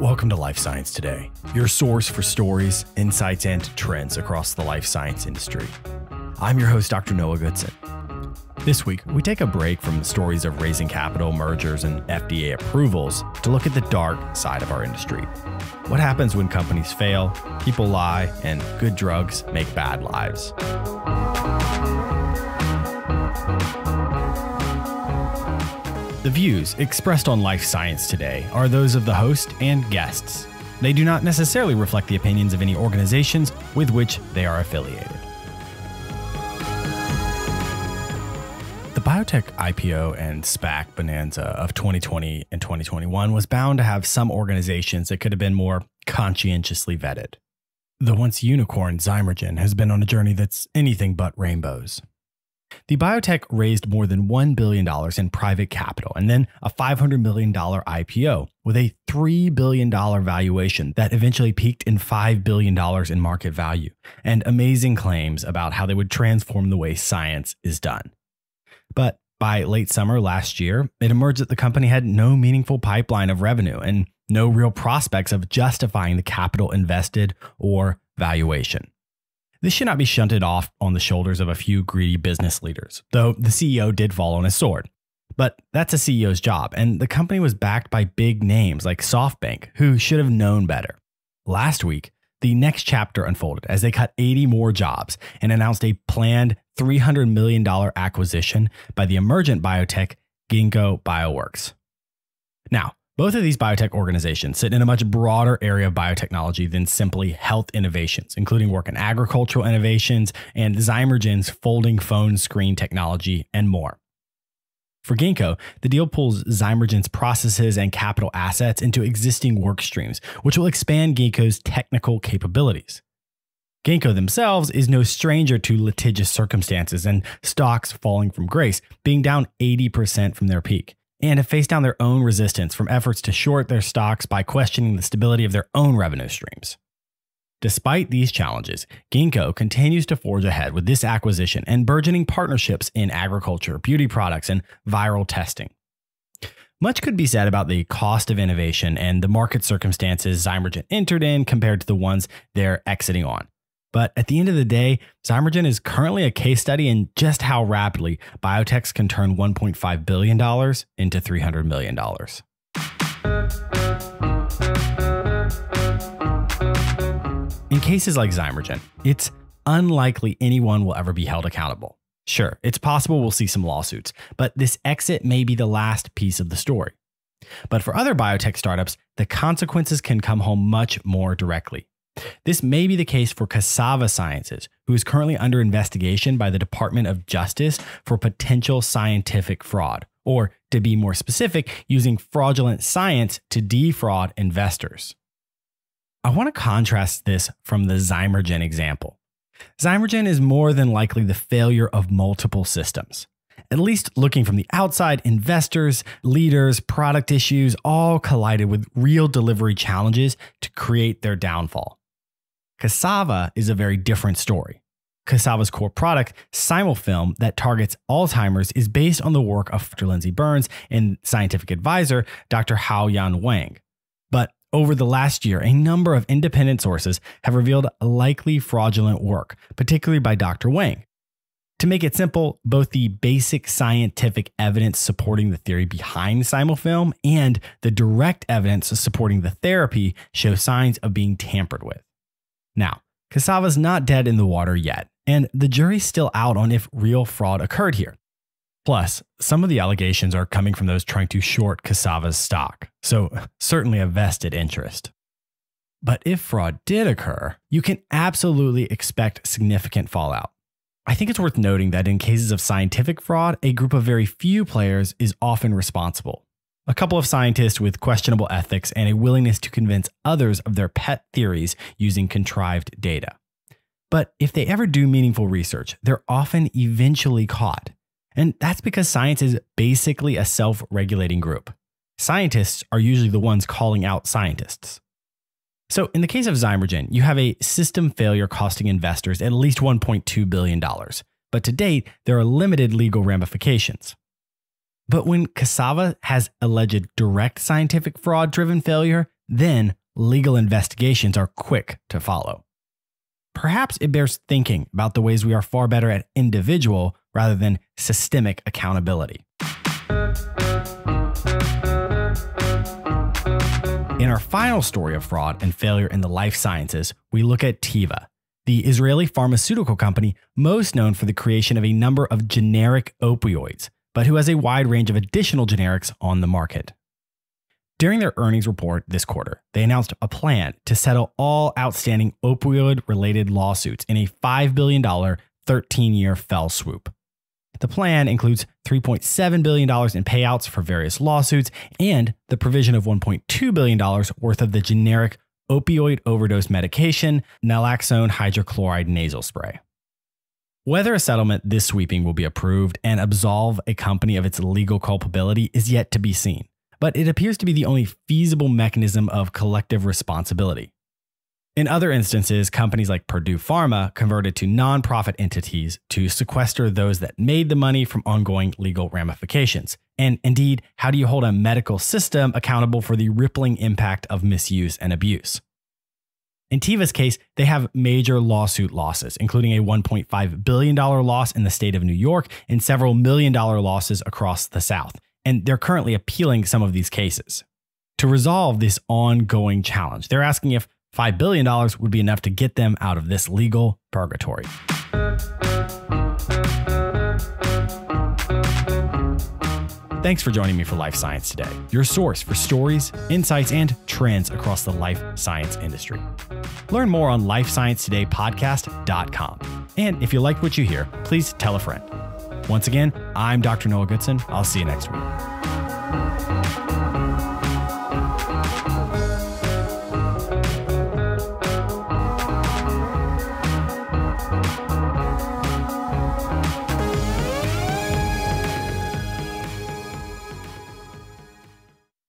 Welcome to Life Science Today, your source for stories, insights, and trends across the life science industry. I'm your host, Dr. Noah Goodson. This week, we take a break from the stories of raising capital, mergers, and FDA approvals to look at the dark side of our industry. What happens when companies fail, people lie, and good drugs make bad lives? The views expressed on Life Science today are those of the host and guests. They do not necessarily reflect the opinions of any organizations with which they are affiliated. The biotech IPO and SPAC bonanza of 2020 and 2021 was bound to have some organizations that could have been more conscientiously vetted. The once unicorn Zymergen has been on a journey that's anything but rainbows. The biotech raised more than $1 billion in private capital and then a $500 million IPO with a $3 billion valuation that eventually peaked in $5 billion in market value, and amazing claims about how they would transform the way science is done. But by late summer last year, it emerged that the company had no meaningful pipeline of revenue and no real prospects of justifying the capital invested or valuation. This should not be shunted off on the shoulders of a few greedy business leaders, though the CEO did fall on his sword. But that's a CEO's job, and the company was backed by big names like SoftBank, who should have known better. Last week, the next chapter unfolded as they cut 80 more jobs and announced a planned $300 million acquisition by the emergent biotech Ginkgo Bioworks. Now, both of these biotech organizations sit in a much broader area of biotechnology than simply health innovations, including work in agricultural innovations and Zymergen's folding phone screen technology and more. For Ginkgo, the deal pulls Zymergen's processes and capital assets into existing work streams, which will expand Ginkgo's technical capabilities. Ginkgo themselves is no stranger to litigious circumstances and stocks falling from grace, being down 80% from their peak and have faced down their own resistance from efforts to short their stocks by questioning the stability of their own revenue streams. Despite these challenges, Ginkgo continues to forge ahead with this acquisition and burgeoning partnerships in agriculture, beauty products, and viral testing. Much could be said about the cost of innovation and the market circumstances Zymergen entered in compared to the ones they're exiting on. But at the end of the day, Zymergen is currently a case study in just how rapidly biotechs can turn $1.5 billion into $300 million. In cases like Zymergen, it's unlikely anyone will ever be held accountable. Sure, it's possible we'll see some lawsuits, but this exit may be the last piece of the story. But for other biotech startups, the consequences can come home much more directly. This may be the case for Cassava Sciences, who is currently under investigation by the Department of Justice for potential scientific fraud, or to be more specific, using fraudulent science to defraud investors. I want to contrast this from the Zymergen example. Zymergen is more than likely the failure of multiple systems. At least looking from the outside, investors, leaders, product issues all collided with real delivery challenges to create their downfall. Cassava is a very different story. Cassava's core product, Simufilam, that targets Alzheimer's, is based on the work of Dr. Lindsey Burns and scientific advisor Dr. Hoau-Yan Wang. But over the last year, a number of independent sources have revealed likely fraudulent work, particularly by Dr. Wang. To make it simple, both the basic scientific evidence supporting the theory behind Simufilam and the direct evidence supporting the therapy show signs of being tampered with. Now, Cassava's not dead in the water yet, and the jury's still out on if real fraud occurred here. Plus, some of the allegations are coming from those trying to short Cassava's stock, so certainly a vested interest. But if fraud did occur, you can absolutely expect significant fallout. I think it's worth noting that in cases of scientific fraud, a group of very few players is often responsible a couple of scientists with questionable ethics and a willingness to convince others of their pet theories using contrived data. But if they ever do meaningful research, they're often eventually caught. And that's because science is basically a self regulating group. Scientists are usually the ones calling out scientists. So, in the case of Zymergen, you have a system failure costing investors at least $1.2 billion, but to date, there are limited legal ramifications. But when cassava has alleged direct scientific fraud driven failure, then legal investigations are quick to follow. Perhaps it bears thinking about the ways we are far better at individual rather than systemic accountability. In our final story of fraud and failure in the life sciences, we look at Teva, the Israeli pharmaceutical company most known for the creation of a number of generic opioids, but who has a wide range of additional generics on the market. During their earnings report this quarter, they announced a plan to settle all outstanding opioid related lawsuits in a $5 billion 13 year fell swoop. The plan includes $3.7 billion in payouts for various lawsuits and the provision of $1.2 billion worth of the generic opioid overdose medication, naloxone hydrochloride nasal spray. Whether a settlement this sweeping will be approved and absolve a company of its legal culpability is yet to be seen, but it appears to be the only feasible mechanism of collective responsibility. In other instances, companies like Purdue Pharma converted to nonprofit entities to sequester those that made the money from ongoing legal ramifications. And indeed, how do you hold a medical system accountable for the rippling impact of misuse and abuse? In Teva's case, they have major lawsuit losses, including a $1.5 billion loss in the state of New York and several million dollar losses across the South. And they're currently appealing some of these cases. To resolve this ongoing challenge, they're asking if $5 billion would be enough to get them out of this legal purgatory. Thanks for joining me for Life Science Today, your source for stories, insights, and trends across the life science industry. Learn more on lifesciencetodaypodcast.com. And if you liked what you hear, please tell a friend. Once again, I'm Dr. Noah Goodson. I'll see you next week.